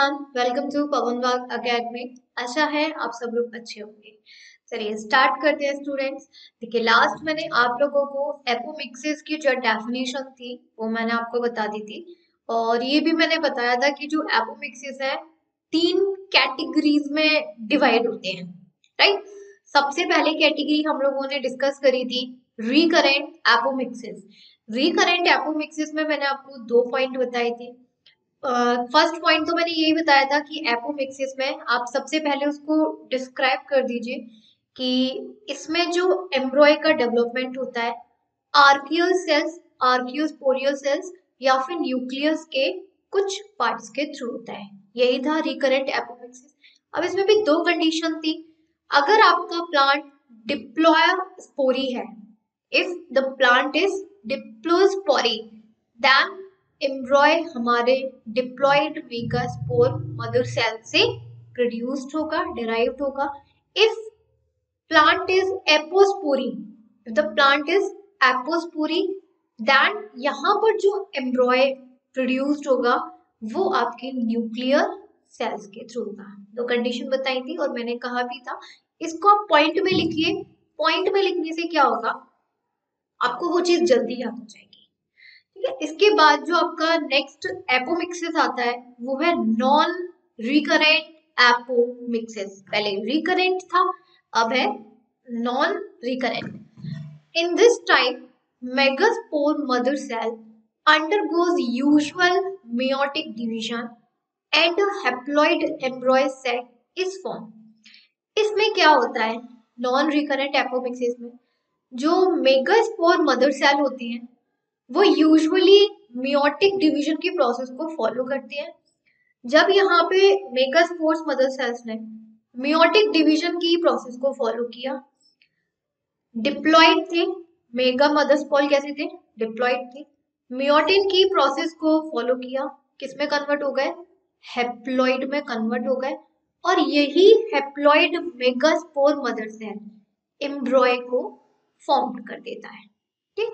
Everyone welcome to पवन वाग academy आशा है, आप सब लोग अच्छे होंगे। चलिए स्टार्ट करते हैं स्टूडेंट्स देखिए लास्ट मैंने आप लोगों को एपोमिक्सिस की जो डेफिनेशन थी, वो मैंने आपको बता दी थी। और ये भी मैंने बताया था कि जो एपोमिक्सिस है, तीन कैटेगरीज में डिवाइड होते हैं राइट सबसे पहले कैटेगरी हम लोगों ने डिस्कस करी थी रिकरेंट एपोमिक्सिस रिकरेंट एपोमिक्सिस में मैंने आपको दो पॉइंट बताए थे। फ़र्स्ट uh, पॉइंट तो मैंने यही बताया था कि एपोमिक्सिस में आप सबसे पहले उसको डिस्क्राइब कर दीजिए कि इसमें जो एम्ब्रॉय का डेवलपमेंट होता है आर्कियल सेल्स आर्कियोस्पोरियल सेल्स या फिर न्यूक्लियस के कुछ पार्ट्स के थ्रू होता है। यही था रिकरेंट एपोमिक्सिस अब इसमें भी दो कंडीशन थी। अगर आपका प्लांट डिप्लॉय स्पोरी है if the plant is diplospory then embryo हमारे डिप्लॉयड मेगास्पोर मदर सेल से प्रोड्यूस्ड होगा डिराइव्ड होगा। If plant is apospory if the plant is apospory then यहाँ पर जो एम्ब्रॉय प्रोड्यूस्ड होगा, वो आपके न्यूक्लियर सेल्स के थ्रू होगा। दो कंडीशन बताई थी और मैंने कहा भी था। इसको आप पॉइंट में लिखिए। पॉइंट में लिखने से क्या होगा? आपको वो चीज़ जल्दी याद हो जाएगी। ठीक है इसके बाद जो आपका नेक्स्ट एपोमिक्सिस आता है, वो है नॉन रिकरेंट एपोमिक्सिस पहले रिकरेंट था, अब है non recurrent in this time megaspore mother cell undergoes usual meiotic division and a haploid embryo set is formed इसमें क्या होता है नॉन रिकरेंट एपोमिक्सिस में? जो मेगास्पोर मदर सेल होती हैं वो यूजुअली मियोटिक डिवीज़न की प्रोसेस को फॉलो करती है। जब यहाँ पे मेगास्पोर्स मदर सेल्स ने मियोटिक डिवीज़न की प्रोसेस को फॉलो किया डिप्लॉइड थे मेगा मदर स्पॉल कैसे थे? डिप्लॉइड थे। मियोटिन की प्रोसेस को फॉलो किया, किसमें कन्वर्ट हो गए? हेप्लॉइड में कन्वर्ट हो गए। और यही haploid megaspore mother cell embryo को फॉर्म कर देता है। ठीक?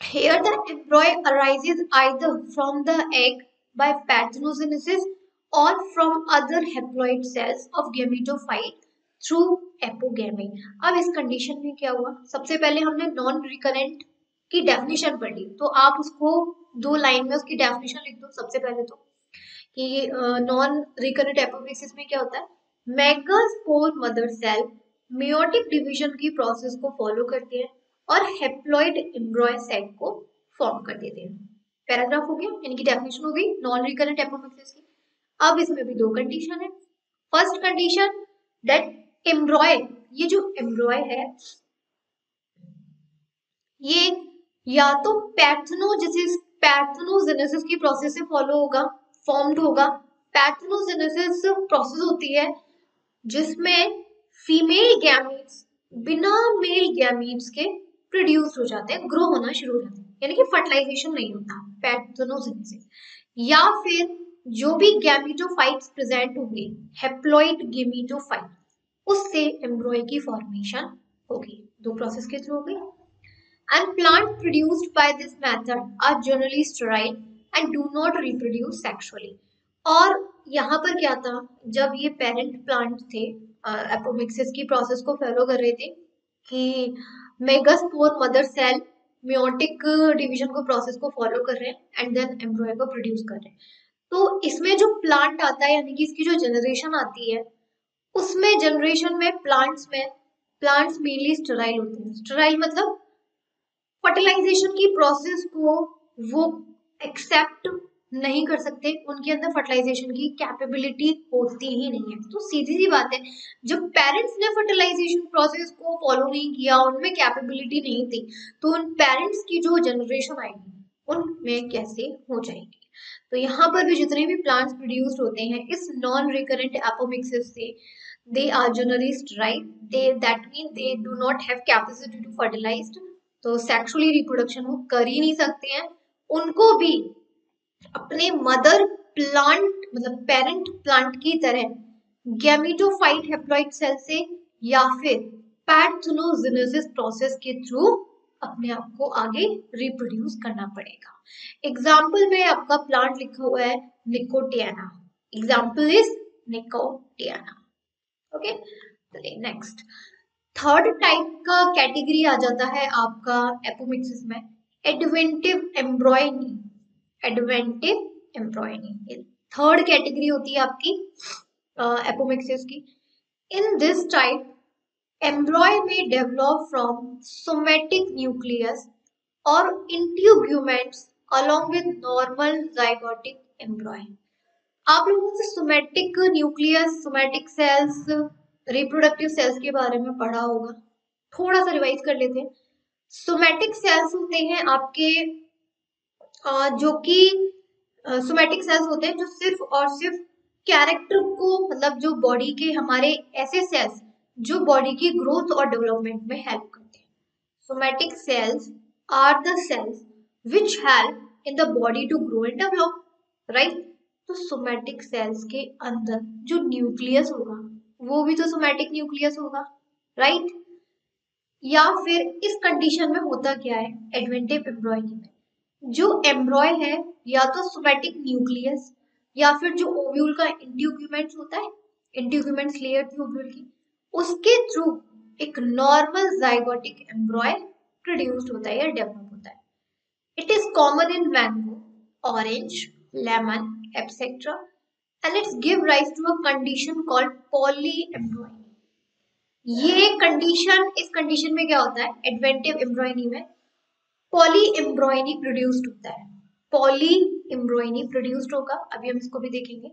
Here the embryo arises either from the egg by parthenogenesis or from other haploid cells of gametophyte through apogamy. अब इस कंडीशन में क्या हुआ? सबसे पहले हमने नॉन रिकरेंट की डेफिनेशन पढ़। तो आप उसको दो लाइन में उसकी डेफिनेशन लिख दो सबसे पहले तो। कि नॉन रिकरेंट एपोप्लेसिस में क्या होता है? Megaspore mother cell meiotic division की प्रोसेस को फॉलो करती है। और हेप्लॉइड एम्ब्रॉय सेट को फॉर्म कर देते हैं। पैराग्राफ हो गया, यानी कि डेफिनेशन हो गई नॉन रिकरेंट एपोमिक्सिस की। अब इसमें भी दो कंडीशन है। फ़र्स्ट कंडीशन दैट एम्ब्रॉय ये जो एम्ब्रॉय है, ये या तो पैथनोजेसिस पैथनोजेनेसिस की प्रोसेस से फॉलो होगा फॉर्म्ड होगा। पैथनोजेनेसिस प्रोसेस होती है, जिसमें फीमेल गैमीट्स बिना मेल गैमीट्स के प्रोड्यूस हो जाते हैं ग्रो होना शुरू हो जाते हैं। यानी कि फर्टिलाइजेशन नहीं होता पैथोनोजेनेसिस या फिर जो भी गैमीटोफाइट्स प्रेजेंट होंगे हेप्लॉइड गेमीटोफाइट उससे एम्ब्रॉय की फॉर्मेशन होगी। दो प्रोसेस के थ्रू होगी and plant produced by this method are generally sterile and do not reproduce sexually और यहाँ पर क्या था? जब ये पेरेंट प्लांट थे एपोमिक्सिस की प्रोसेस को फॉलो कर रहे थे कि megaspore mother cell meiotic division को प्रोसेस को फॉलो कर रहे हैं एंड देन एम्ब्रॉय को प्रोड्यूस कर रहे हैं। तो इसमें जो प्लांट आता है, यानी कि इसकी जो जनरेशन आती है, उसमें जनरेशन में प्लांट्स में प्लांट्स मेनली स्टराइल होते हैं। स्टराइल मतलब फर्टिलाइजेशन की प्रोसेस को वो एक्सेप्ट नहीं कर सकते, उनके अंदर फर्टिलाइजेशन की कैपेबिलिटी होती ही नहीं है। तो सीधी सी बात है, जब पेरेंट्स ने फर्टिलाइजेशन प्रोसेस को फॉलो नहीं किया, उनमें कैपेबिलिटी नहीं थी तो उन पेरेंट्स की जो जनरेशन आएगी, उनमें कैसे हो जाएगी? तो यहाँ पर भी जितने भी प्लांट्स प्रोड्यूस्ड होते हैं, इस नॉन रिकरेंट एपोमिक्सिस से they are journalist right they that mean they do not have capacity to fertilize तो सेक्सुअली रिप्रोडक्शन वो कर ही नहीं सकते हैं। उनको भी अपने मदर प्लांट मतलब पेरेंट प्लांट की तरह गैमिटोफाइट हेप्लॉइड सेल से या फिर पैथोनोजेनेसिस प्रोसेस के थ्रू अपने आप को आगे रिप्रोड्यूस करना पड़ेगा। एग्ज़ाम्पल में आपका प्लांट लिखा हुआ है Nicotiana example is Nicotiana okay चलिए नेक्स्ट थर्ड टाइप का कैटेगरी आ जाता है आपका एपोमिक्सिस में। Adventive embryony adventive embryony third category होती है आपकी एपोमिक्सिस की। इन दिस टाइप एम्ब्रॉय में डेवलप फ्रॉम सोमेटिक न्यूक्लियस और इंट्यूब्यूमेंट्स along with normal zygotic embryo आप लोगों से somatic nucleus somatic cells reproductive cells के बारे में पढ़ा होगा। थोड़ा सा रिवाइज कर लेते हैं। सोमेटिक सेल्स होते हैं आपके जो कि सोमेटिक सेल्स होते हैं, जो सिर्फ़ और सिर्फ़ कैरेक्टर को मतलब जो बॉडी के हमारे ऐसे सेल्स जो बॉडी की ग्रोथ और डेवलपमेंट में हेल्प करते हैं। Somatic cells are the cells which help in the body to grow and develop right तो सोमेटिक सेल्स के अंदर जो न्यूक्लियस होगा, वो भी तो सोमेटिक न्यूक्लियस होगा राइट या फिर इस कंडीशन में होता क्या है? एडवेंटिव एम्ब्रॉयनी में। जो एम्ब्रॉय है, या तो सोमेटिक न्यूक्लियस या फिर जो ओव्यूल का इंट्यूक्यूमेंट होता है इंट्यूक्यूमेंट लेयर थी ओव्यूल की, उसके थ्रू एक नॉर्मल जाइगोटिक एम्ब्रॉय प्रोड्यूस्ड होता है या डेवलप होता है। It is common in mango orange lemon etcetera and it's give rise to a condition called polyembryony ये कंडीशन इस कंडीशन में क्या होता है? एडवेंटिव एम्ब्रॉयनी में पॉली एम्ब्रॉयनी प्रोड्यूस्ड होता है। पॉली एम्ब्रॉयनी प्रोड्यूस्ड होगा, अभी हम इसको भी देखेंगे।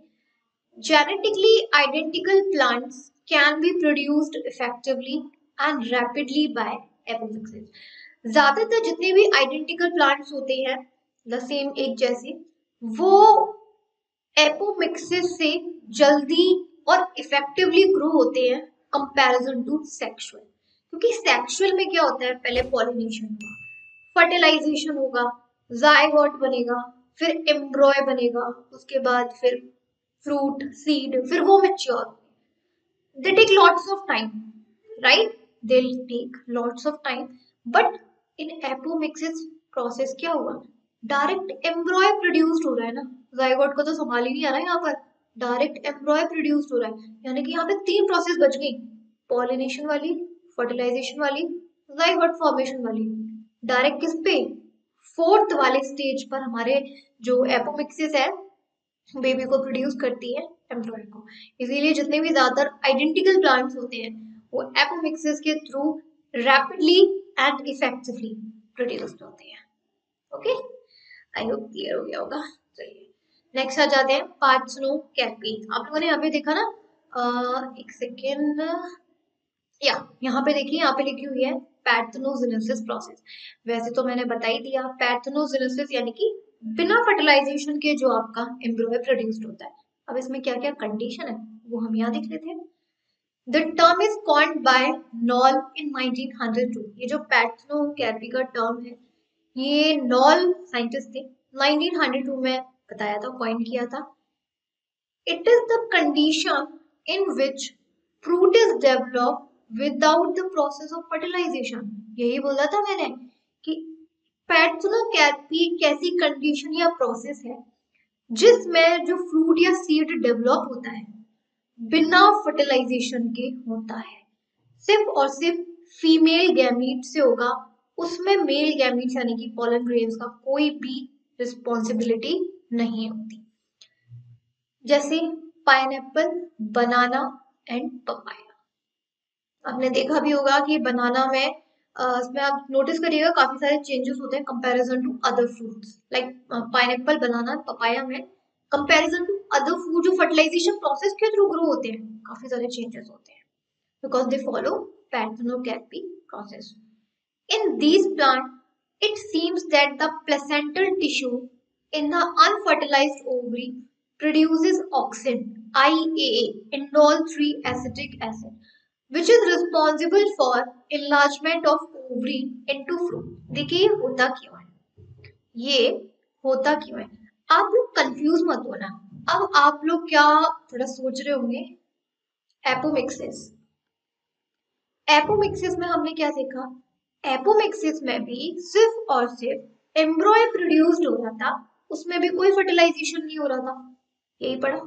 Genetically identical plants can be produced effectively and rapidly by apomixis ज़्यादातर जितने भी आइडेंटिकल प्लांट्स होते हैं द सेम एक जैसे, वो एपोमिक्सिस से जल्दी और इफेक्टिवली ग्रो होते हैं कंपैरिजन टू सेक्सुअल क्योंकि सेक्सुअल में क्या होता है? पहले पॉलिनेशन होगा फर्टिलाइजेशन होगा जायगॉट बनेगा, फिर एम्ब्रॉय बनेगा, उसके बाद फिर फ्रूट सीड फिर वो mature they take lots of time right they take lots of time but in apomixis process क्या हुआ? डायरेक्ट एम्ब्रॉय प्रोड्यूस्ड हो रहा है ना? जाइगोट को तो संभाल ही नहीं आ रहा है यहाँ पर. डायरेक्ट एम्ब्रॉय प्रोड्यूस हो रहा है. यानी कि यहाँ पे तीन प्रोसेस बच गई. पॉलिनेशन वाली फर्टिलाइजेशन वाली जाइगोट फॉर्मेशन वाली. डायरेक्ट किस पे? फोर्थ वाले स्टेज पर हमारे जो एपोमिक्सिस है बेबी को प्रोड्यूस करती है एम्ब्रॉय को। इसीलिए जितने भी ज़्यादातर आइडेंटिकल प्लांट्स होते हैं वो एपोमिक्सिस के through rapidly and effectively produce होते हैं। ओके आई होप क्लियर हो गया होगा। चलिए नेक्स्ट आ जाते हैं पार्चनो कैपी आप लोगों ने यहाँ पे देखा ना? आ, एक सेकेंड या यहाँ पे देखिए यहाँ पे लिखी हुई है। Parthenogenesis process. वैसे तो मैंने बता ही दिया पैथनोजेनेसिस यानी कि बिना फर्टिलाइजेशन के जो आपका एम्ब्रॉय प्रोड्यूस्ड होता है। अब इसमें क्या क्या कंडीशन है, वो हम यहाँ देख लेते हैं। The term is coined by Noll in 1902 ये जो पैथनो कैपी का टर्म है, ये नॉल साइंटिस्ट थे। 1902 में बताया था कॉइन किया था। It is the condition in which fruit is develop without the process of fertilization यही बोला था मैंने कि पैथनोकैर्पी एक ऐसी कंडीशन या प्रोसेस है जिसमें जो फ्रूट या सीड डेवलप होता है, बिना फर्टिलाइजेशन के होता है। सिर्फ़ और सिर्फ़ फीमेल गैमीट से होगा, उसमें मेल गैमीट यानी कि पोलन ग्रेन्स का कोई भी रिस्पॉन्सिबिलिटी नहीं होती। जैसे पाइनएप्पल बनाना एंड पपाया आपने देखा भी होगा कि बनाना में इसमें आप नोटिस करिएगा काफ़ी सारे चेंजेस होते हैं comparison to other fruits like pineapple banana papaya में कंपैरिजन टू अदर फ़ूड जो फर्टिलाइजेशन प्रोसेस के थ्रू ग्रो होते हैं काफ़ी सारे चेंजेस होते हैं. Because they follow parthenocarpy process in these plant it seems that the placental tissue in the unfertilized ovary produces auxin, IAA, indole 3 acetic acid, which is responsible for enlargement of ovary into fruit. देखिए, होता क्यों है? ये होता क्यों है? आप लोग कंफ्यूज मत होना। अब आप लोग क्या थोड़ा सोच रहे होंगे? एपोमिक्सिस एपोमिक्सिस में हमने क्या देखा? एपोमिक्सिस में भी सिर्फ़ और सिर्फ़ एम्ब्रॉय प्रोड्यूस्ड हो रहा था। उसमें भी कोई फर्टिलाइजेशन नहीं हो रहा था। यही पढ़ा।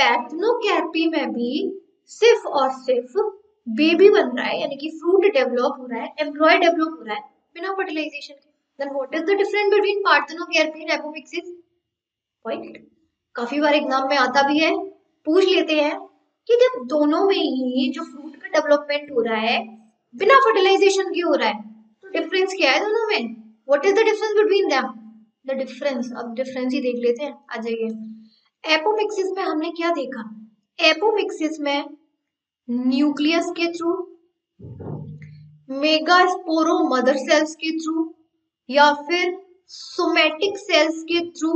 पैथनोकैर्पी में भी सिर्फ़ और सिर्फ़ बेबी बन रहा है, यानी कि फ्रूट डेवलप हो रहा है एम्ब्रॉय डेवलप हो रहा है, बिना फर्टिलाइजेशन के। Then what is the difference between parthenocarpy and apomixis point काफ़ी बार एग्ज़ाम में आता भी है, पूछ लेते हैं कि जब दोनों में ही जो फ्रूट का डेवलपमेंट हो रहा है, बिना फर्टिलाइजेशन के हो रहा है तो डिफरेंस क्या है दोनों में? What is the difference between them the difference अब डिफरेंस ही देख लेते हैं, आ जाइए। एपोमिक्सिस में हमने क्या देखा? एपोमिक्सिस में न्यूक्लियस के थ्रू, मेगास्पोरो मदर सेल्स के थ्रू, या फिर सोमेटिक सेल्स के थ्रू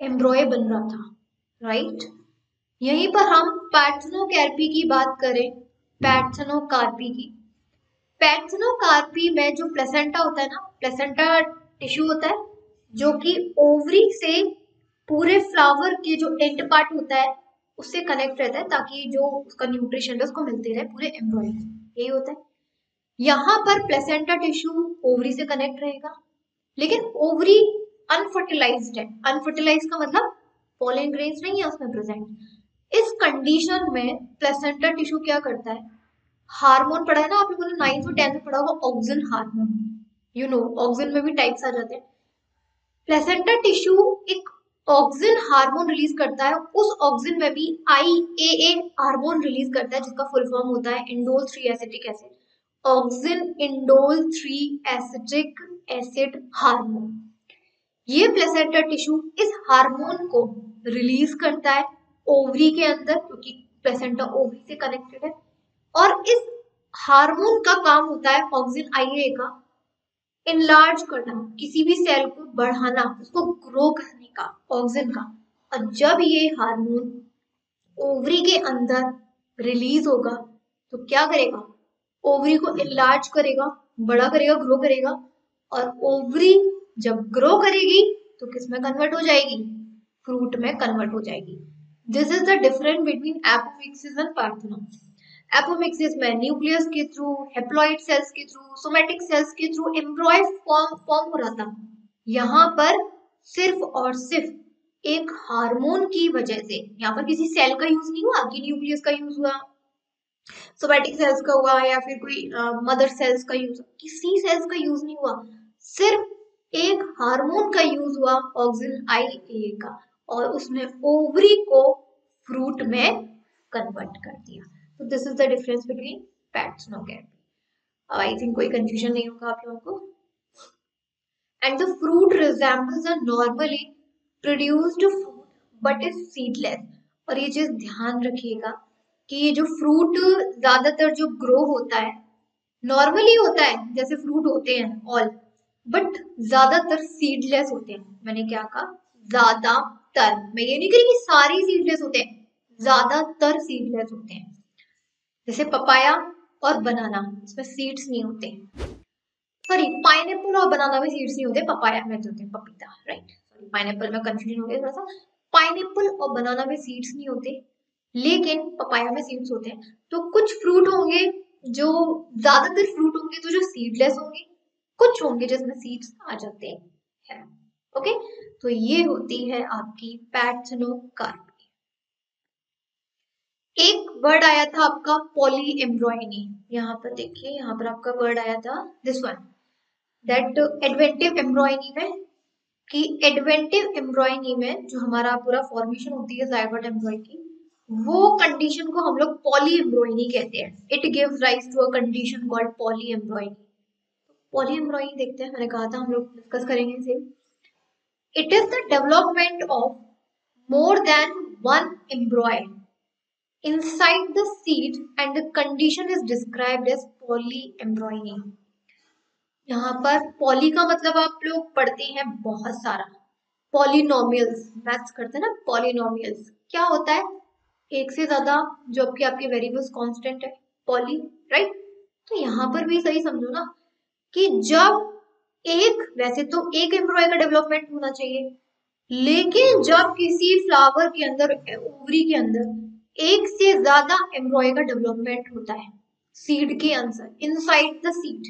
एम्ब्रॉय बन रहा था राइट यहीं पर हम पैथनोकैर्पी की बात करें, पैथनोकार्पी की। पैथनोकार्पी में जो प्लेसेंटा होता है ना प्लेसेंटा टिश्यू होता है, जो कि ओवरी से पूरे फ्लावर के जो एंड पार्ट होता है उससे कनेक्ट रहता है ताकि जो उसका न्यूट्रिशन है, उसको मिलते रहे पूरे एम्ब्रॉय यही होता है। यहाँ पर प्लेसेंटा टिश्यू ओवरी से कनेक्ट रहेगा। लेकिन ओवरी अनफर्टिलाइज्ड है। अनफर्टिलाइज का मतलब पोलिन ग्रेन्स नहीं है उसमें प्रेजेंट इस कंडीशन में प्लेसेंटा टिश्यू क्या करता है? हार्मोन पढ़ा है ना आप लोगों ने नाइन्थ और टेंथ में पढ़ा होगा auxin hormone you know auxin में भी टाइप्स आ जाते हैं। प्लेसेंटा टिश्यू एक ऑक्सिन हार्मोन रिलीज़ करता है, उस ऑक्सिन में भी आई ए ए हार्मोन रिलीज़ करता है, जिसका फुल फॉर्म होता है indole three acetic acid. Auxin indole three acetic acid hormone. ये प्लेसेंटा टिश्यू इस हार्मोन को रिलीज़ करता है ओवरी के अंदर, क्योंकि प्लेसेंटा ओवरी से कनेक्टेड है। और इस हार्मोन का काम होता है ऑक्सिन ए का इनलार्ज करना, किसी भी सेल को बढ़ाना, उसको ग्रो करने का ऑक्सिन का। और जब ये हार्मोन ओवरी के अंदर रिलीज़ होगा तो क्या करेगा? ओवरी को इनलार्ज करेगा, बड़ा करेगा ग्रो करेगा। और ओवरी जब ग्रो करेगी तो किसमें कन्वर्ट हो जाएगी? फ्रूट में कन्वर्ट हो जाएगी। This is the difference between apomixis and parthenocarpy apomixis में न्यूक्लियस के थ्रू हेप्लॉइड सेल्स के थ्रू सोमेटिक सेल्स के थ्रू एम्ब्रॉय फॉर्म फॉर्म हो रहा था। यहाँ पर सिर्फ़ और सिर्फ़ एक हार्मोन की वजह से, यहाँ पर किसी सेल का यूज़ नहीं हुआ कि न्यूक्लियस का यूज़ हुआ। सोमेटिक सेल्स का हुआ या फिर कोई मदर सेल्स का यूज़ किसी सेल्स का यूज़ नहीं हुआ। सिर्फ़ एक हार्मोन का यूज़ हुआ ऑक्सिन आई ए का, और उसने ओवरी को फ्रूट में कन्वर्ट कर दिया। तो this is the difference between fats नो कैट अब आई थिंक कोई कंफ्यूजन नहीं होगा आप लोगों को. And the fruit resembles a normally produced food but is seedless और ये चीज़ ध्यान रखिएगा कि ये जो फ्रूट ज़्यादातर जो ग्रो होता है नॉर्मली होता है, जैसे फ्रूट होते हैं ऑल बट ज़्यादातर सीडलेस होते हैं. मैंने क्या कहा? ज़्यादातर. मैं ये नहीं कह रही कि सारे सीडलेस होते हैं. ज़्यादातर सीडलेस होते हैं. जैसे पपाया और बनाना, इसमें सीड्स नहीं होते। सॉरी पाइनएप्पल और बनाना में सीड्स नहीं होते, पपाया में होते हैं पपीता राइट सॉरी पाइनएप्पल में कंफ्यूजन हो गया थोड़ा सा। पाइनएप्पल और बनाना में सीड्स नहीं होते, लेकिन पपाया में सीड्स होते हैं। तो कुछ फ्रूट होंगे जो, ज़्यादातर फ्रूट होंगे तो जो सीडलेस होंगे, कुछ होंगे जिसमें सीड्स आ जाते हैं ओके तो ये होती है आपकी पैथनोकार्प एक वर्ड आया था आपका पॉली एम्ब्रॉयनी यहाँ पर देखिए, यहाँ पर आपका वर्ड आया था this one that adventive embryony में, कि एडवेंटिव एम्ब्रॉयनी में जो हमारा पूरा फॉर्मेशन होती है जायगोट एम्ब्रॉय की, वो कंडीशन को हम लोग पॉली एम्ब्रॉयनी कहते हैं। It give rise to a condition called poly embryony poly embryony देखते हैं, मैंने कहा था, हम लोग डिस्कस करेंगे इसे। It is the development of more than one embryo inside the seed and the condition is described as polyembryony यहाँ पर पॉली का मतलब आप लोग पढ़ते हैं बहुत सारा। पॉलिनोमियल्स मैथ्स करते हैं ना पॉलिनोमियल्स क्या होता है? एक से ज़्यादा जो आपके आपके वेरिएबल्स कांस्टेंट है पॉली राइट तो यहाँ पर भी सही समझो ना कि जब एक, वैसे तो एक एम्ब्रॉय का डेवलपमेंट होना चाहिए, लेकिन जब किसी फ्लावर के अंदर ओवरी के अंदर एक से ज़्यादा एम्ब्रॉय का डेवलपमेंट होता है। सीड के अंदर inside the seed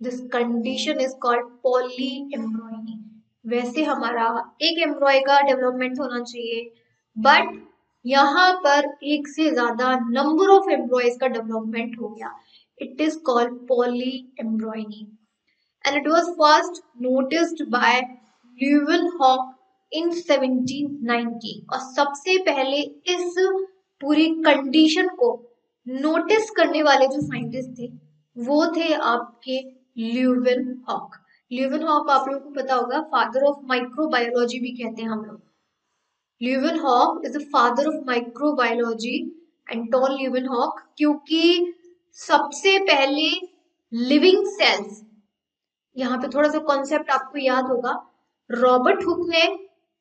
this condition is called poly embryony वैसे हमारा एक एम्ब्रॉय का डेवलपमेंट होना चाहिए बट यहाँ पर एक से ज़्यादा नंबर ऑफ़ एम्ब्रॉयज का डेवलपमेंट हो गया। It is called poly embryony and it was first noticed by Leeuwenhoek in 1790 और सबसे पहले इस पूरी कंडीशन को नोटिस करने वाले जो साइंटिस्ट थे, वो थे आपके ल्यूविन हॉक ल्यूविन हॉक आप लोगों को पता होगा फादर ऑफ़ माइक्रोबायोलॉजी भी कहते हैं हम लोग. Leeuwenhoek is the father of microbiology Anton Leeuwenhoek क्योंकि सबसे पहले लिविंग सेल्स यहाँ पे थोड़ा सा कॉन्सेप्ट आपको याद होगा रॉबर्ट हुक ने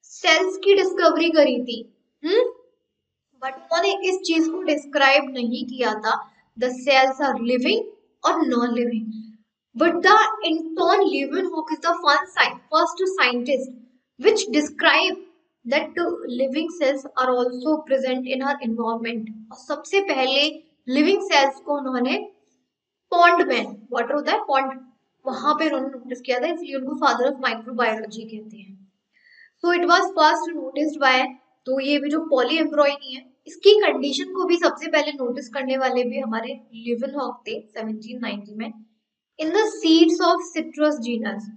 सेल्स की डिस्कवरी करी थी. बट उन्होंने इस चीज़ को डिस्क्राइब नहीं किया था द सेल्स आर लिविंग और non living but the Anton Leeuwenhoek is the first scientist which describe that living cells are also present in our environment. और सबसे पहले लिविंग सेल्स को उन्होंने पॉन्ड में वाटर होता है पॉन्ड वहाँ पे उन्होंने नोटिस किया था, इसलिए उनको फादर ऑफ़ माइक्रोबायोलॉजी कहते हैं। So it was first noticed by तो ये भी जो पॉली एम्ब्रॉयनी है, इसकी कंडीशन को भी सबसे पहले नोटिस करने वाले भी हमारे लिवन हॉक थे 1790 में। In the seeds of citrus genus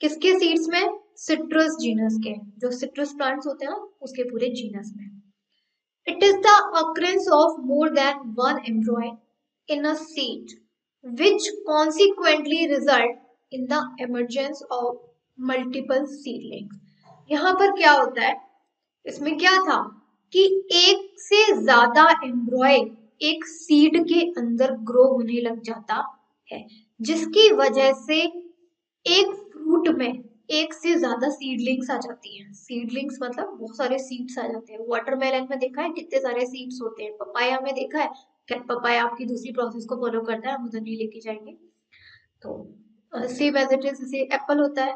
किसके सीड्स में? सिट्रस जीनस के। जो सिट्रस प्लांट्स होते हैं उसके पूरे जीनस में। It is the occurrence of more than one embryo in a seed which consequently result in the emergence of multiple seedlings यहाँ पर क्या होता है? इसमें क्या था कि एक से ज़्यादा एम्ब्रॉय एक सीड के अंदर ग्रो होने लग जाता है, जिसकी वजह से एक फ्रूट में एक से ज़्यादा सीडलिंग्स आ जाती हैं। सीडलिंग्स मतलब बहुत सारे सीड्स आ जाते हैं। वाटरमेलन में देखा है कितने सारे सीड्स होते हैं। पपाया में देखा है। क्या पपाया आपकी दूसरी प्रोसेस को फॉलो करता है? हम उधर नहीं लेके जाएँगे। तो same as it is apple होता है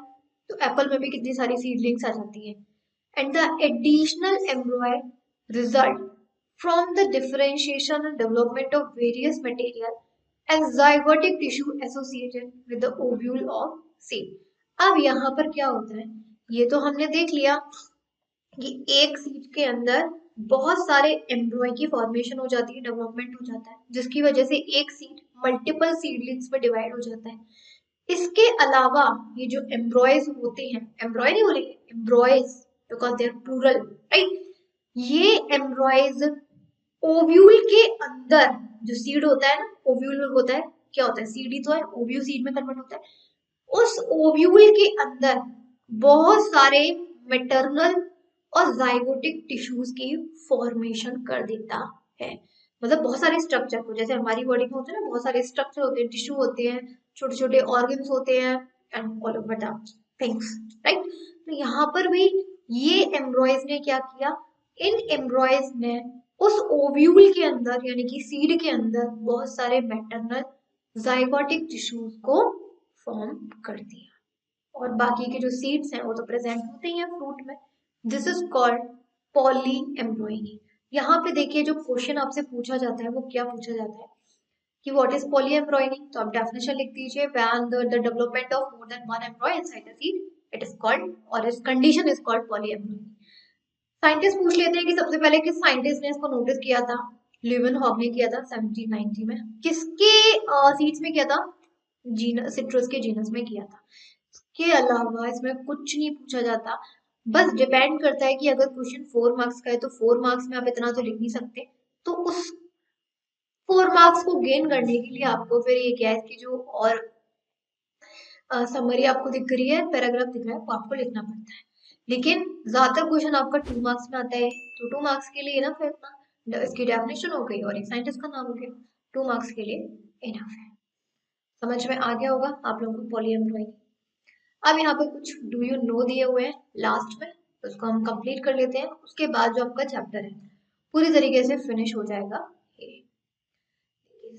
तो एप्पल में भी कितनी सारी सीडलिंग्स आ जाती है। And the additional embryo result from the differentiation and development of various material and zygotic tissue associated with the ovule of seed अब यहाँ पर क्या होता है? ये तो हमने देख लिया कि एक सीड के अंदर बहुत सारे एम्ब्रॉय की फॉर्मेशन हो जाती है डेवलपमेंट हो जाता है, जिसकी वजह से एक सीड मल्टीपल सीडलिंग्स में डिवाइड हो जाता है। इसके अलावा ये जो एम्ब्रॉयज होते हैं एम्ब्रॉय नहीं बोलेंगे embryos because they are plural right ये एम्ब्रॉयज ओव्यूल के अंदर, जो सीड होता है ना ओव्यूल होता है, क्या होता है? सीड ही तो है ओव्यू सीड में कन्वर्ट होता है। उस ओव्यूल के अंदर बहुत सारे मेटरनल और जाइगोटिक टिश्यूज की फॉर्मेशन कर देता है। मतलब बहुत सारे स्ट्रक्चर को, जैसे हमारी बॉडी में होते हैं ना, बहुत सारे स्ट्रक्चर होते हैं टिश्यू होते हैं छोटे छोटे ऑर्गन्स होते हैं and all over the things right तो यहाँ पर भी ये एम्ब्रॉयज ने क्या किया? इन एम्ब्रॉयज ने उस ओव्यूल के अंदर, यानी कि सीड के अंदर बहुत सारे मैटरनल जाइगोटिक टिश्यूज को फॉर्म कर दिया। और बाकी के जो सीड्स हैं, वो तो प्रेजेंट होते ही हैं फ्रूट में। This is called poly embryony यहाँ पे देखिए, जो क्वेश्चन आपसे पूछा जाता है, वो क्या पूछा जाता है? कि व्हाट इज़ पॉली एम्ब्रॉयनी तो आप डेफिनेशन लिख दीजिए when the development of more than one embryo inside the seed it is called और इस condition is called poly embryony scientist पूछ लेते हैं कि सबसे पहले किस साइंटिस्ट ने इसको नोटिस किया था? लिवन हॉग ने किया था 1790 में। किसके सीड्स uh, में किया था? जीन सिट्रस के जीनस में किया था। इसके अलावा इसमें कुछ नहीं पूछा जाता। बस डिपेंड करता है कि अगर क्वेश्चन फोर मार्क्स का है तो फोर मार्क्स में आप इतना तो लिख नहीं सकते। तो उस फोर मार्क्स को गेन करने के लिए आपको फिर ये क्या है कि जो और समरी आपको दिख रही है पैराग्राफ दिख रहा है वो आपको लिखना पड़ता है। लेकिन ज़्यादातर क्वेश्चन आपका टू मार्क्स में आता है तो टू मार्क्स के लिए ना फिर इसकी डेफिनेशन हो गई और एक साइंटिस्ट का नाम हो गया। टू मार्क्स के लिए इनफ है। समझ में आ गया होगा आप लोगों को पॉलीएम्ब्रॉइड अब यहाँ पे कुछ डू यू नो दिए हुए हैं लास्ट में तो उसको हम कंप्लीट कर लेते हैं। उसके बाद जो आपका चैप्टर है, पूरी तरीके से फिनिश हो जाएगा।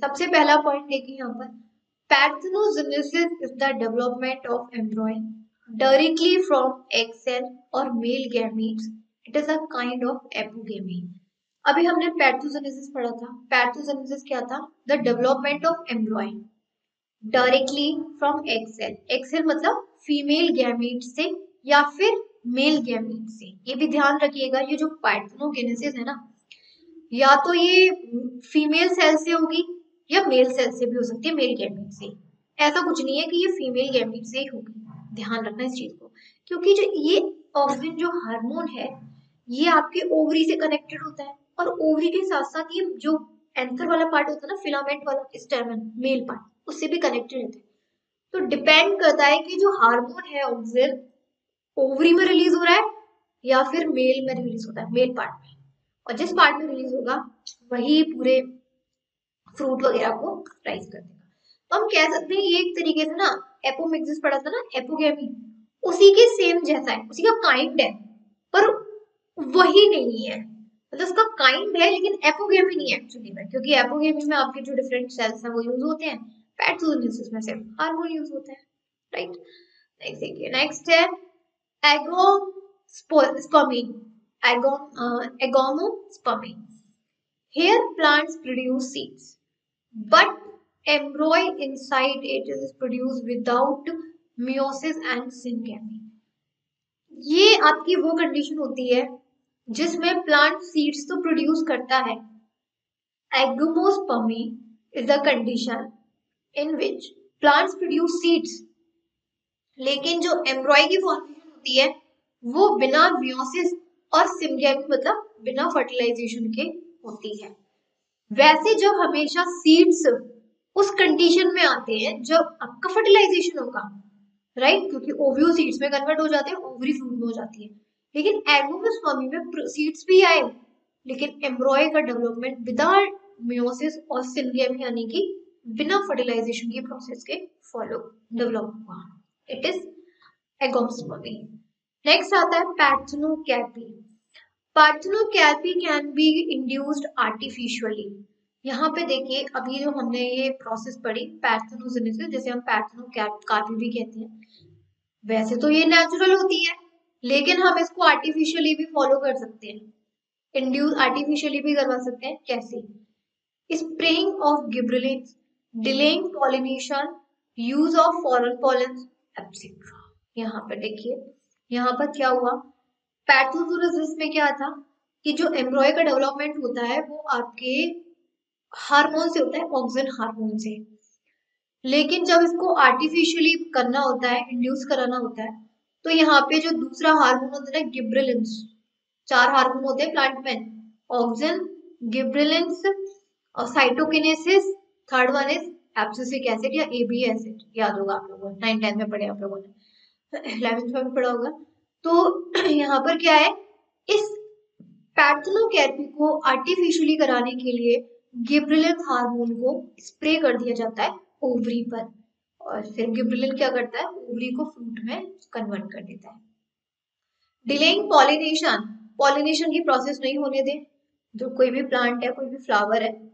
सबसे पहला पॉइंट देखिए यहाँ पर। Parthenogenesis is the development of embryo directly from egg cell और male gametes. It is a kind of apogamy अभी हमने पैथोजेनेसिस पढ़ा था। पैथोजेनेसिस क्या था? The development of embryo directly from egg cell egg cell मतलब फीमेल गैमीट से या फिर मेल गैमीट से। ये भी ध्यान रखिएगा, ये जो पाइथनोगेनेसिस है ना, या तो ये फीमेल सेल से होगी या मेल सेल से भी हो सकती है मेल गैमेट से। ऐसा कुछ नहीं है कि ये फीमेल गैमेट से ही होगी। ध्यान रखना इस चीज़ को। क्योंकि जो ये ऑक्सीजन जो हार्मोन है, ये आपके ओवरी से कनेक्टेड होता है और ओवरी के साथ साथ ये जो एंथर वाला पार्ट होता है ना फिलामेंट वाला स्टेमन मेल पार्ट उससे भी कनेक्टेड रहता है। तो डिपेंड करता है कि जो हार्मोन है ऑक्सीजन ओवरी में रिलीज़ हो रहा है या फिर मेल में रिलीज़ होता है मेल पार्ट में। और जिस पार्ट में रिलीज़ होगा, वही पूरे फ्रूट वगैरह को राइज कर देगा। तो हम कह सकते हैं ये एक तरीके से ना एपोमिक्सिस पढ़ा था ना, एपोगेमी। उसी के सेम जैसा है, उसी का काइंड है, पर वही नहीं है। मतलब उसका काइंड है, लेकिन एपोगेमी नहीं है एक्चुअली में, क्योंकि एपोगेमी में आपके जो डिफरेंट सेल्स हैं, वो यूज़ होते हैं। पैथोजेनेसिस में सिर्फ़ हार्मोन यूज़ होते हैं राइट नेक्स्ट देखिए नेक्स्ट है agospermy Aegon agamospermy here plants produce seeds but embryo inside it is produced without meiosis and syngamy ये आपकी वो कंडीशन होती है जिसमें प्लांट सीड्स तो प्रोड्यूस करता है। Agamospermy is the condition in which plants produce seeds लेकिन जो एम्ब्रॉय की फॉर्मेशन होती है, वो बिना मियोसिस और सिमगैमी मतलब बिना फर्टिलाइजेशन के होती है। वैसे जब हमेशा सीड्स उस कंडीशन में आते हैं जब आपका फर्टिलाइजेशन होगा राइट क्योंकि ओवियो सीड्स में कन्वर्ट हो जाते हैं ओवरी फ्रूट में हो जाती है। लेकिन एगोमोस्पर्मी में सीड्स भी आए, लेकिन एम्ब्रॉय का डेवलपमेंट विदाउट मियोसिस और सिंगेमी यानी कि बिना फर्टिलाइजेशन की प्रोसेस के फॉलो डेवलप हुआ। इट इज़ एगोमोस्पर्मी नेक्स्ट आता है parthenocarpy parthenocarpy can be induced artificially यहाँ पे देखिए, अभी जो हमने ये प्रोसेस पढ़ी पैथनोजेनेसिस जैसे हम पैथनोकैपी भी कहते हैं, वैसे तो ये नेचुरल होती है, लेकिन हम इसको आर्टिफिशियली भी फॉलो कर सकते हैं। इंड्यूस आर्टिफिशियली भी करवा सकते हैं, कैसे? Spraying of gibberellins delaying pollination use of foreign pollen etcetera यहाँ पर देखिए, यहाँ पर क्या हुआ? पैथोजोरेसिस में क्या था कि जो एम्ब्रॉय का डेवलपमेंट होता है, वो आपके हार्मोन से होता है ऑक्सीजन हार्मोन से। लेकिन जब इसको आर्टिफिशियली करना होता है इंड्यूस कराना होता है तो यहाँ पे जो दूसरा हार्मोन होता है गिब्रिलिन्स चार हार्मोन होते हैं प्लांट में ऑक्सीजन गिब्रिलिन्स और cytokinesis third one is abscisic acid या एबी एसिड याद होगा आप लोगों ने नाइन टेंथ में पढ़े आप लोगों ने। इलेवेंथ में भी पढ़ा होगा। तो यहाँ पर क्या है? इस पैथनोकैरपी को आर्टिफिशियली कराने के लिए गिब्रिलिन हार्मोन को स्प्रे कर दिया जाता है ओवरी पर। और फिर गिब्रिलिन क्या करता है? ओवरी को फ्रूट में कन्वर्ट कर देता है। डिलेइंग पॉलिनेशन पॉलिनेशन की प्रोसेस नहीं होने दें। जो कोई भी प्लांट है, कोई भी फ्लावर है,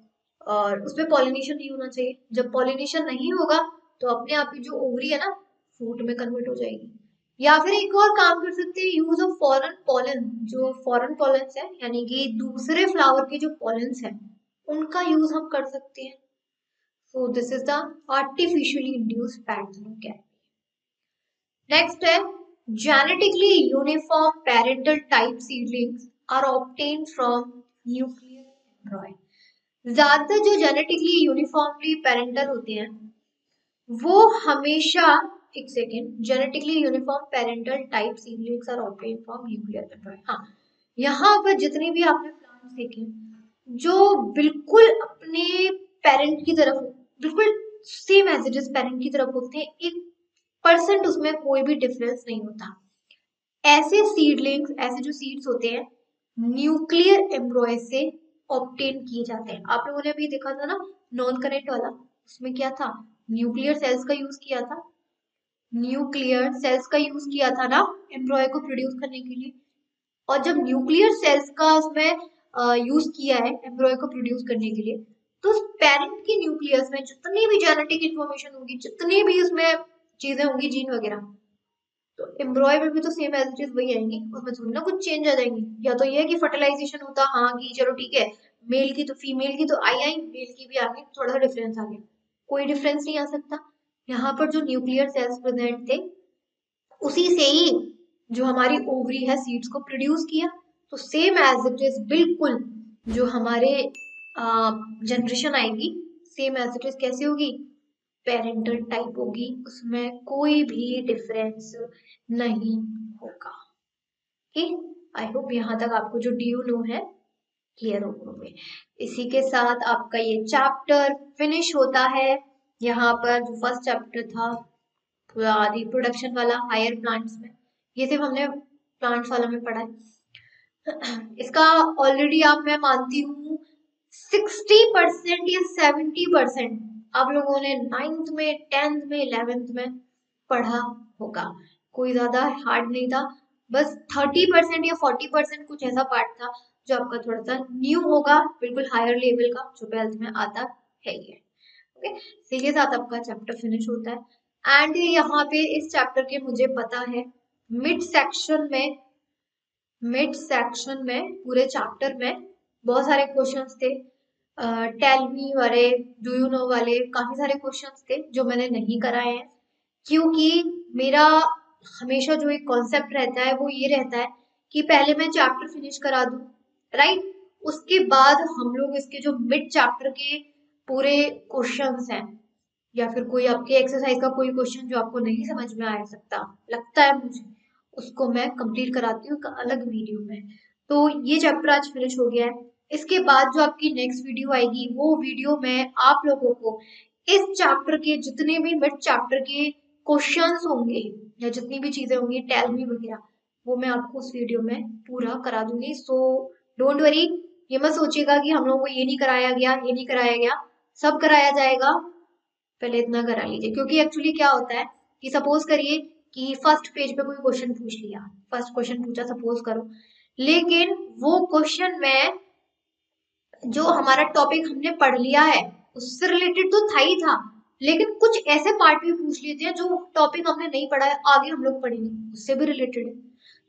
और उसमें पॉलिनेशन नहीं होना चाहिए। जब पॉलिनेशन नहीं होगा तो अपने आप की जो ओवरी है ना फ्रूट में कन्वर्ट हो जाएगी। या फिर एक और काम कर सकते हैं यूज़ ऑफ़ फॉरन पॉलन जो फॉरन पॉलन्स है, यानी कि दूसरे फ्लावर के जो पॉलन्स है, उनका यूज़ हम कर सकते हैं। So this is the artificially induce pattern next है, genetically uniform parental type seedlings are obtained from nuclear embryo ज़्यादातर जो जेनेटिकली यूनिफॉर्मली पेरेंटल होते हैं, वो हमेशा एक second genetically uniform parental type seedlings are obtain from nuclear embryo हाँ यहाँ पर जितने भी आपने प्लांट्स देखे, जो बिल्कुल अपने पेरेंट की तरफ़, बिल्कुल same as it is parent की तरफ़ होते हैं, एक परसेंट उसमें कोई भी डिफरेंस नहीं होता। ऐसे सीडलिंग्स ऐसे जो सीड्स होते हैं न्यूक्लियर एम्ब्रॉय से ऑप्टेन किए जाते हैं। आप लोगों ने अभी देखा था ना नॉन कनेक्ट वाला, उसमें क्या था? न्यूक्लियर सेल्स का यूज़ किया था। न्यूक्लियर सेल्स का यूज़ किया था ना एम्ब्रॉय को प्रोड्यूस करने के लिए। और जब न्यूक्लियर सेल्स का उसमें यूज़ किया है एम्ब्रॉय को प्रोड्यूस करने के लिए तो उस पेरेंट के न्यूक्लियस में जितनी भी जेनेटिक इंफॉर्मेशन होगी, जितनी भी उसमें चीज़ें होंगी जीन वगैरह तो एम्ब्रॉय में भी तो सेम एज इट वही आएँगी, उसमें थोड़ी ना कुछ चेंज आ जाएँगी। या तो ये है कि फर्टिलाइजेशन होता हाँ कि चलो ठीक है मेल की तो फीमेल की तो आई आई मेल की भी आ गई थोड़ा सा डिफरेंस आ गया। कोई डिफरेंस नहीं आ सकता। यहाँ पर जो न्यूक्लियर सेल्स प्रेजेंट थे, उसी से ही जो हमारी ओवरी है सीड्स को प्रोड्यूस किया। तो सेम एज इट इज़ बिल्कुल जो हमारे जनरेशन आएगी सेम एज इट इज़ कैसी होगी? पेरेंटल टाइप होगी, उसमें कोई भी डिफरेंस नहीं होगा। ठीक आई होप यहाँ तक आपको जो डी नो है क्लियर हो गए इसी के साथ आपका ये चैप्टर फिनिश होता है। यहाँ पर जो फ़र्स्ट चैप्टर था, पूरा रिप्रोडक्शन वाला हायर प्लांट्स में, ये सिर्फ़ हमने प्लांट्स वाला में पढ़ा है। इसका ऑलरेडी आप, मैं मानती हूँ सिक्सटी परसेंट या सेवेंटी परसेंट आप लोगों ने नाइन्थ में टेंथ में इलेवेंथ में पढ़ा होगा। कोई ज़्यादा हार्ड नहीं था, बस थर्टी परसेंट या फोर्टी परसेंट कुछ ऐसा पार्ट था जो आपका थोड़ा सा न्यू होगा, बिल्कुल हायर लेवल का, जो ट्वेल्थ में आता है ये। ओके इसी के साथ आपका चैप्टर फिनिश होता है। एंड यहाँ पे इस चैप्टर के मुझे पता है मिड सेक्शन में मिड सेक्शन में, पूरे चैप्टर में बहुत सारे क्वेश्चंस थे। टेल मी वाले डू यू नो वाले, काफ़ी सारे क्वेश्चंस थे जो मैंने नहीं कराए हैं। क्योंकि मेरा हमेशा जो एक कॉन्सेप्ट रहता है, वो ये रहता है कि पहले मैं चैप्टर फिनिश करा दूँ राइट उसके बाद हम लोग इसके जो मिड चैप्टर के पूरे क्वेश्चंस हैं। या फिर कोई आपके एक्सरसाइज का कोई क्वेश्चन जो आपको नहीं समझ में आ सकता, लगता है मुझे, उसको मैं कंप्लीट कराती हूँ अलग वीडियो में। तो ये चैप्टर आज फिनिश हो गया है। इसके बाद जो आपकी नेक्स्ट वीडियो आएगी, वो वीडियो में आप लोगों को इस चैप्टर के जितने भी मिड चैप्टर के क्वेश्चंस होंगे, या जितनी भी चीज़ें होंगी टेल मी वगैरह, वो मैं आपको उस वीडियो में पूरा करा दूँगी। सो डोंट वरी ये मत सोचिएगा कि हम लोगों को ये नहीं कराया गया, ये नहीं कराया गया। सब कराया जाएगा, पहले इतना करा लीजिए। क्योंकि एक्चुअली क्या होता है कि सपोज़ करिए कि फ़र्स्ट पेज पे कोई क्वेश्चन पूछ लिया। फ़र्स्ट क्वेश्चन पूछा सपोज़ करो। लेकिन वो क्वेश्चन में जो हमारा टॉपिक हमने पढ़ लिया है, उससे रिलेटेड तो था ही था। लेकिन कुछ ऐसे पार्ट भी पूछ लेते हैं जो टॉपिक हमने नहीं पढ़ा है, आगे हम लोग पढ़ेंगे। उससे भी रिलेटेड है।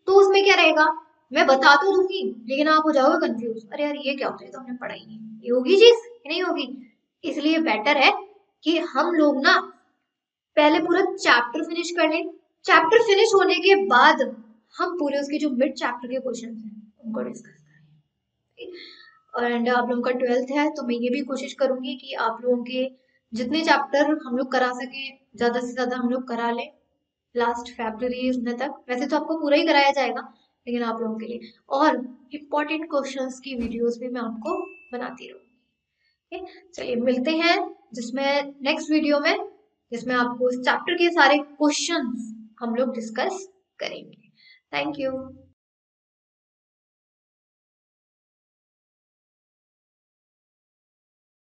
तो उसमें क्या रहेगा? मैं बता तो दूँगी, लेकिन आप हो जाओगे कंफ्यूज अरे यार, ये क्या होता है? तो हमने पढ़ा ही नहीं। ये होगी चीज़? नहीं होगी? इसलिए बेटर है कि हम लोग ना पहले पूरा चैप्टर फिनिश कर लें। चैप्टर फिनिश होने के बाद हम पूरे उसके जो मिड चैप्टर के क्वेश्चन हैं, उनको डिस्कस करें। एंड आप लोगों का ट्वेल्थ है तो मैं ये भी कोशिश करूँगी कि आप लोगों के जितने चैप्टर हम लोग करा सके, ज़्यादा से ज़्यादा हम लोग करा लें। लास्ट फेब्रवरी तक। वैसे तो आपको पूरा ही कराया जाएगा, लेकिन आप लोगों के लिए। और इम्पोर्टेंट क्वेश्चंस की वीडियोस भी मैं आपको बनाती रहूँगी चलिए, मिलते हैं जिसमें नेक्स्ट वीडियो में, जिसमें आपको इस चैप्टर के सारे क्वेश्चंस हम लोग डिस्कस करेंगे। Thank you